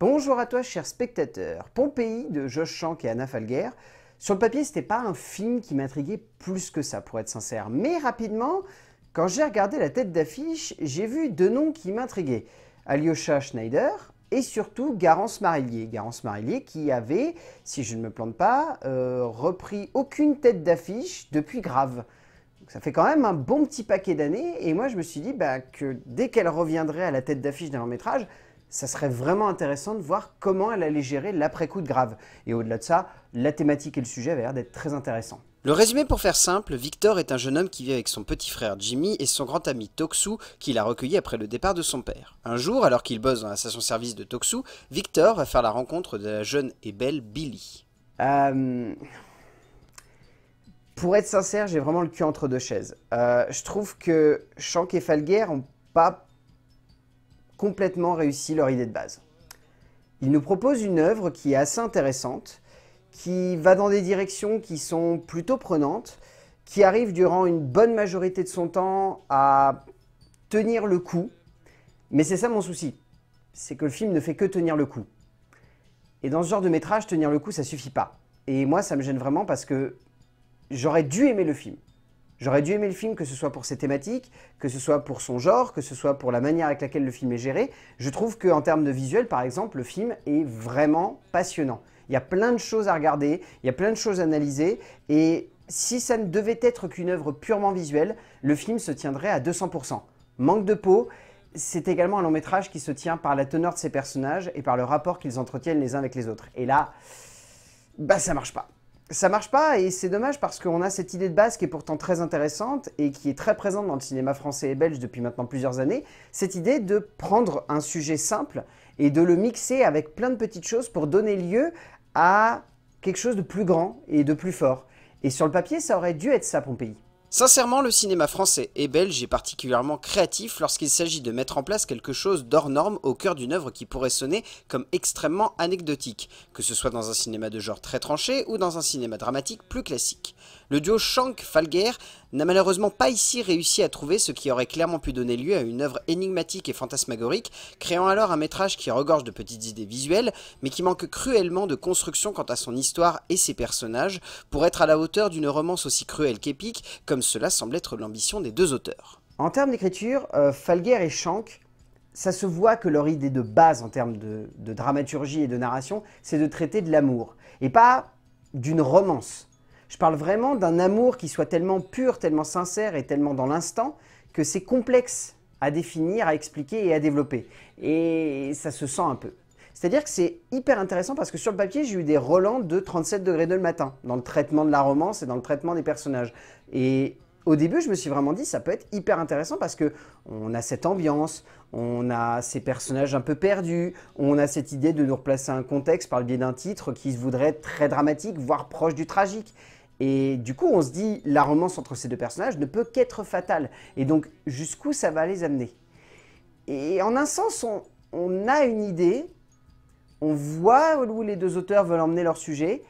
Bonjour à toi, cher spectateur. Pompéi de Josh Shank et Anna Falguer. Sur le papier, c'était pas un film qui m'intriguait plus que ça, pour être sincère. Mais rapidement, quand j'ai regardé la tête d'affiche, j'ai vu deux noms qui m'intriguaient. Alyosha Schneider et surtout Garance Marillier. Garance Marillier qui avait, si je ne me plante pas, euh, repris aucune tête d'affiche depuis Grave. ça fait quand même un bon petit paquet d'années et moi je me suis dit bah, que dès qu'elle reviendrait à la tête d'affiche d'un long métrage, ça serait vraiment intéressant de voir comment elle allait gérer l'après-coup de grave. Et au-delà de ça, la thématique et le sujet avaient l'air d'être très intéressants. Le résumé pour faire simple, Victor est un jeune homme qui vit avec son petit frère Jimmy et son grand ami Toksu qu'il a recueilli après le départ de son père. Un jour, alors qu'il bosse dans la station-service de Toksu, Victor va faire la rencontre de la jeune et belle Billy. Euh, pour être sincère, j'ai vraiment le cul entre deux chaises. Euh, je trouve que Shank et Falguer n'ont pas complètement réussi leur idée de base. Ils nous proposent une œuvre qui est assez intéressante, qui va dans des directions qui sont plutôt prenantes, qui arrive durant une bonne majorité de son temps à tenir le coup. Mais c'est ça mon souci, c'est que le film ne fait que tenir le coup. Et dans ce genre de métrage, tenir le coup, ça suffit pas. Et moi, ça me gêne vraiment parce que j'aurais dû aimer le film. J'aurais dû aimer le film, que ce soit pour ses thématiques, que ce soit pour son genre, que ce soit pour la manière avec laquelle le film est géré. Je trouve qu'en termes de visuel, par exemple, le film est vraiment passionnant. Il y a plein de choses à regarder, il y a plein de choses à analyser, et si ça ne devait être qu'une œuvre purement visuelle, le film se tiendrait à 200%. Manque de peau, c'est également un long métrage qui se tient par la teneur de ses personnages et par le rapport qu'ils entretiennent les uns avec les autres. Et là, bah ça marche pas ça marche pas et c'est dommage parce qu'on a cette idée de base qui est pourtant très intéressante et qui est très présente dans le cinéma français et belge depuis maintenant plusieurs années, cette idée de prendre un sujet simple et de le mixer avec plein de petites choses pour donner lieu à quelque chose de plus grand et de plus fort. Et sur le papier, ça aurait dû être ça, Pompéi. Sincèrement, le cinéma français et belge est particulièrement créatif lorsqu'il s'agit de mettre en place quelque chose d'hors norme au cœur d'une œuvre qui pourrait sonner comme extrêmement anecdotique, que ce soit dans un cinéma de genre très tranché ou dans un cinéma dramatique plus classique. Le duo Shank-Falguer n'a malheureusement pas ici réussi à trouver ce qui aurait clairement pu donner lieu à une œuvre énigmatique et fantasmagorique, créant alors un métrage qui regorge de petites idées visuelles, mais qui manque cruellement de construction quant à son histoire et ses personnages, pour être à la hauteur d'une romance aussi cruelle qu'épique, comme cela semble être l'ambition des deux auteurs. En termes d'écriture, euh, Falguer et Shank, ça se voit que leur idée de base en termes de, de dramaturgie et de narration, c'est de traiter de l'amour, et pas d'une romance. Je parle vraiment d'un amour qui soit tellement pur, tellement sincère et tellement dans l'instant que c'est complexe à définir, à expliquer et à développer. Et ça se sent un peu. C'est-à-dire que c'est hyper intéressant parce que sur le papier, j'ai eu des relents de 37 degrés de le matin dans le traitement de la romance et dans le traitement des personnages. Et au début, je me suis vraiment dit, ça peut être hyper intéressant parce que on a cette ambiance, on a ces personnages un peu perdus, on a cette idée de nous replacer un contexte par le biais d'un titre qui se voudrait très dramatique, voire proche du tragique. Et du coup, on se dit, la romance entre ces deux personnages ne peut qu'être fatale. Et donc, jusqu'où ça va les amener? Et en un sens, on, a une idée, on voit où les deux auteurs veulent emmener leur sujet,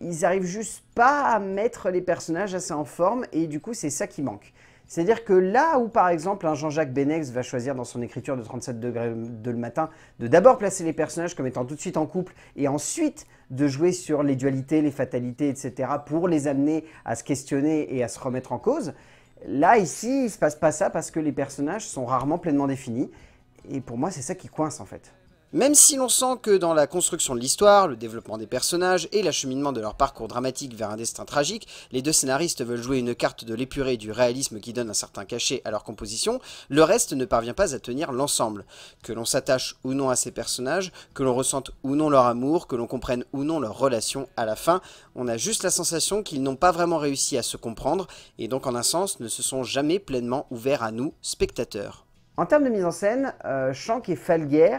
ils arrivent juste pas à mettre les personnages assez en forme, et du coup, c'est ça qui manque. C'est-à-dire que là où, par exemple, un Jean-Jacques Benex va choisir dans son écriture de 37 degrés de le matin de d'abord placer les personnages comme étant tout de suite en couple et ensuite de jouer sur les dualités, les fatalités, etc. pour les amener à se questionner et à se remettre en cause, là, ici, il se passe pas ça parce que les personnages sont rarement pleinement définis. Et pour moi, c'est ça qui coince en fait. Même si l'on sent que dans la construction de l'histoire, le développement des personnages et l'acheminement de leur parcours dramatique vers un destin tragique, les deux scénaristes veulent jouer une carte de l'épuré du réalisme qui donne un certain cachet à leur composition, le reste ne parvient pas à tenir l'ensemble. Que l'on s'attache ou non à ces personnages, que l'on ressente ou non leur amour, que l'on comprenne ou non leur relation, à la fin, on a juste la sensation qu'ils n'ont pas vraiment réussi à se comprendre, et donc en un sens ne se sont jamais pleinement ouverts à nous, spectateurs. En termes de mise en scène, euh, Shank et Falguer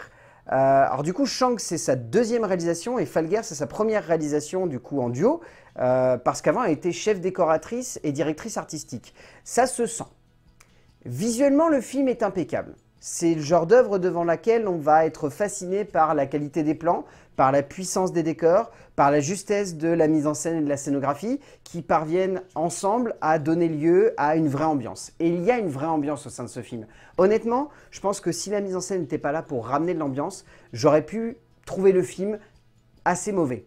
euh, alors du coup, Shank, c'est sa deuxième réalisation et Falguer, c'est sa première réalisation du coup en duo, euh, parce qu'avant, elle était chef décoratrice et directrice artistique. Ça se sent. Visuellement, le film est impeccable. C'est le genre d'œuvre devant laquelle on va être fasciné par la qualité des plans, par la puissance des décors, par la justesse de la mise en scène et de la scénographie, qui parviennent ensemble à donner lieu à une vraie ambiance. Et il y a une vraie ambiance au sein de ce film. Honnêtement, je pense que si la mise en scène n'était pas là pour ramener de l'ambiance, j'aurais pu trouvé le film assez mauvais.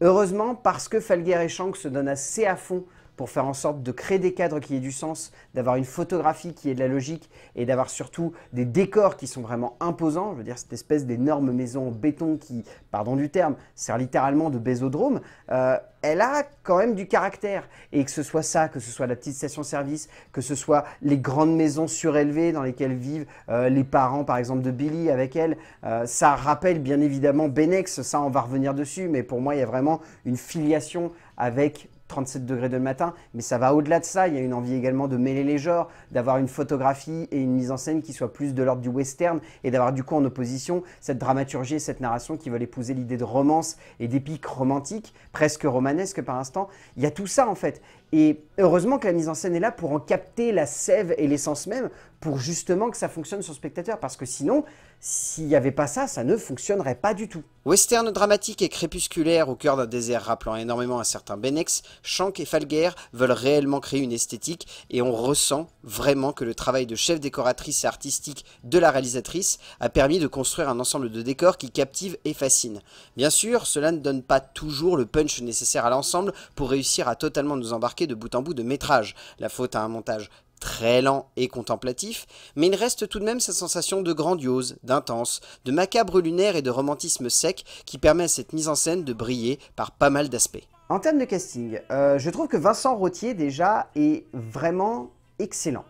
Heureusement, parce que Falguer et Shank se donnent assez à fond pour faire en sorte de créer des cadres qui aient du sens, d'avoir une photographie qui ait de la logique et d'avoir surtout des décors qui sont vraiment imposants. Je veux dire, cette espèce d'énorme maison en béton qui, pardon du terme, sert littéralement de bésodrome, euh, elle a quand même du caractère. Et que ce soit ça, que ce soit la petite station-service, que ce soit les grandes maisons surélevées dans lesquelles vivent euh, les parents, par exemple, de Billy avec elle, euh, ça rappelle bien évidemment Benex, ça on va revenir dessus, mais pour moi, il y a vraiment une filiation avec 37 degrés de matin, mais ça va au-delà de ça. Il y a une envie également de mêler les genres, d'avoir une photographie et une mise en scène qui soit plus de l'ordre du western et d'avoir du coup en opposition cette dramaturgie et cette narration qui veulent épouser l'idée de romance et d'épique romantique, presque romanesque par instant. Il y a tout ça en fait. Et heureusement que la mise en scène est là pour en capter la sève et l'essence même, pour justement que ça fonctionne sur le spectateur. Parce que sinon, s'il n'y avait pas ça, ça ne fonctionnerait pas du tout. Western dramatique et crépusculaire au cœur d'un désert rappelant énormément un certain Benex, Shank et Falguer veulent réellement créer une esthétique et on ressent vraiment que le travail de chef décoratrice et artistique de la réalisatrice a permis de construire un ensemble de décors qui captive et fascine. Bien sûr, cela ne donne pas toujours le punch nécessaire à l'ensemble pour réussir à totalement nous embarquer de bout en bout de métrage. La faute à un montage très lent et contemplatif, mais il reste tout de même sa sensation de grandiose, d'intense, de macabre lunaire et de romantisme sec qui permet à cette mise en scène de briller par pas mal d'aspects. En termes de casting, euh, je trouve que Vincent Rottier déjà est vraiment excellent.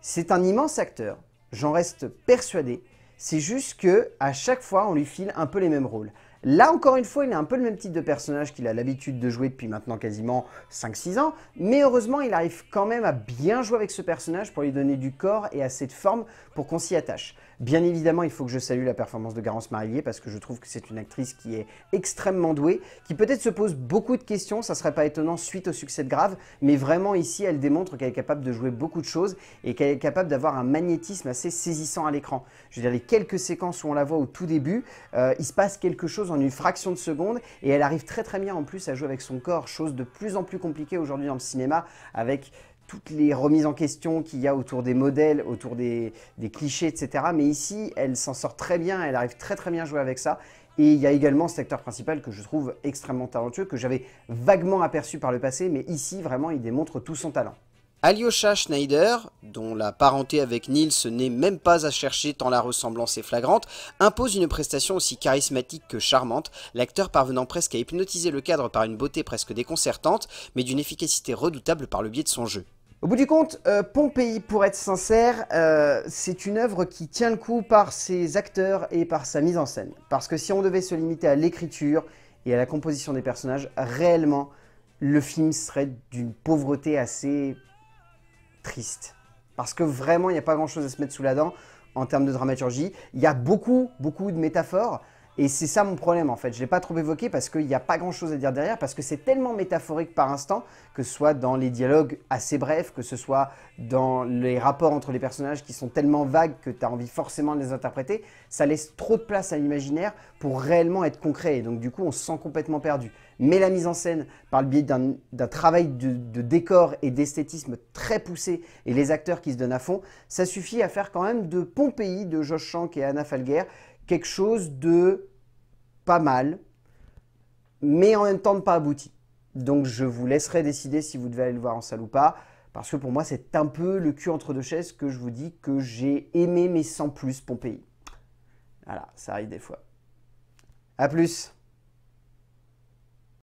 C'est un immense acteur, j'en reste persuadé. C'est juste que à chaque fois, on lui file un peu les mêmes rôles. Là, encore une fois, il a un peu le même type de personnage qu'il a l'habitude de jouer depuis maintenant quasiment 5-6 ans, mais heureusement, il arrive quand même à bien jouer avec ce personnage pour lui donner du corps et assez de forme pour qu'on s'y attache. Bien évidemment, il faut que je salue la performance de Garance Marillier parce que je trouve que c'est une actrice qui est extrêmement douée, qui peut-être se pose beaucoup de questions, ça serait pas étonnant suite au succès de Grave, mais vraiment ici, elle démontre qu'elle est capable de jouer beaucoup de choses et qu'elle est capable d'avoir un magnétisme assez saisissant à l'écran. Je veux dire, les quelques séquences où on la voit au tout début, euh, il se passe quelque chose en une fraction de seconde et elle arrive très très bien en plus à jouer avec son corps, chose de plus en plus compliquée aujourd'hui dans le cinéma avec toutes les remises en question qu'il y a autour des modèles, autour des, clichés, etc. Mais ici, elle s'en sort très bien, elle arrive très très bien à jouer avec ça. Et il y a également cet acteur principal que je trouve extrêmement talentueux, que j'avais vaguement aperçu par le passé, mais ici, vraiment, il démontre tout son talent. Alyosha Schneider, dont la parenté avec Nils n'est même pas à chercher tant la ressemblance est flagrante, impose une prestation aussi charismatique que charmante, l'acteur parvenant presque à hypnotiser le cadre par une beauté presque déconcertante, mais d'une efficacité redoutable par le biais de son jeu. Au bout du compte, euh, Pompéi, pour être sincère, euh, c'est une œuvre qui tient le coup par ses acteurs et par sa mise en scène. Parce que si on devait se limiter à l'écriture et à la composition des personnages, réellement, le film serait d'une pauvreté assez triste. Parce que vraiment, il n'y a pas grand-chose à se mettre sous la dent en termes de dramaturgie. Il y a beaucoup, beaucoup de métaphores, et c'est ça mon problème en fait. Je ne l'ai pas trop évoqué parce qu'il n'y a pas grand chose à dire derrière, parce que c'est tellement métaphorique par instant, que ce soit dans les dialogues assez brefs, que ce soit dans les rapports entre les personnages qui sont tellement vagues que tu as envie forcément de les interpréter, ça laisse trop de place à l'imaginaire pour réellement être concret. Et donc du coup, on se sent complètement perdu. Mais la mise en scène, par le biais d'un travail de, décor et d'esthétisme très poussé, et les acteurs qui se donnent à fond, ça suffit à faire quand même de Pompéi, de Josh Shank et Anna Falguer, quelque chose de pas mal, mais en même temps de pas abouti. Donc je vous laisserai décider si vous devez aller le voir en salle ou pas, parce que pour moi c'est un peu le cul entre deux chaises que je vous dis que j'ai aimé mais sans plus Pompéi. Voilà, ça arrive des fois. A plus